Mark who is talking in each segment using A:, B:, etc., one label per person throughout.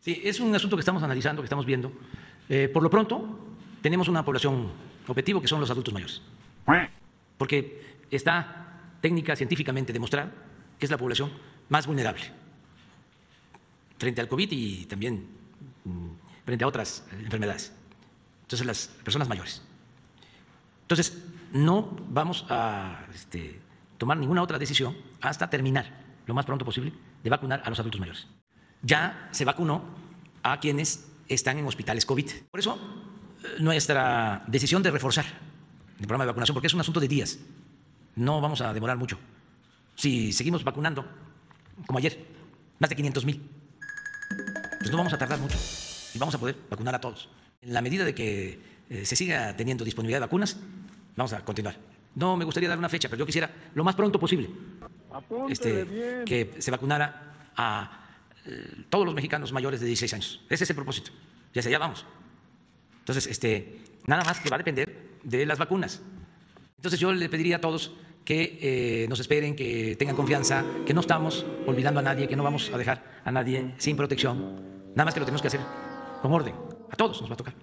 A: Sí, es un asunto que estamos analizando, que estamos viendo. Eh, por lo pronto, tenemos una población objetivo que son los adultos mayores. Porque está técnica científicamente demostrada que es la población más vulnerable frente al COVID y también mm, frente a otras enfermedades. Entonces, las personas mayores. Entonces, no vamos a este, tomar ninguna otra decisión hasta terminar lo más pronto posible de vacunar a los adultos mayores. Ya se vacunó a quienes están en hospitales COVID. Por eso, eh, nuestra decisión de reforzar el programa de vacunación, porque es un asunto de días, no vamos a demorar mucho. Si seguimos vacunando, como ayer, más de 500 mil, pues no vamos a tardar mucho y vamos a poder vacunar a todos. En la medida de que eh, se siga teniendo disponibilidad de vacunas, vamos a continuar. No me gustaría dar una fecha, pero yo quisiera lo más pronto posible este, que se vacunara a eh, todos los mexicanos mayores de 16 años. Ese es el propósito. Ya hacia allá vamos. Entonces, este, nada más que va a depender de las vacunas. Entonces yo le pediría a todos que eh, nos esperen, que tengan confianza, que no estamos olvidando a nadie, que no vamos a dejar a nadie sin protección. Nada más que lo tenemos que hacer con orden. A todos nos va a tocar.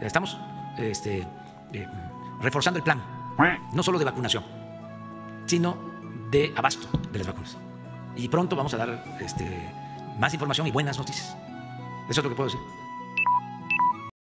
A: Estamos este, eh, reforzando el plan, no solo de vacunación, sino de abasto de las vacunas. Y pronto vamos a dar este, más información y buenas noticias. Eso es lo que puedo decir.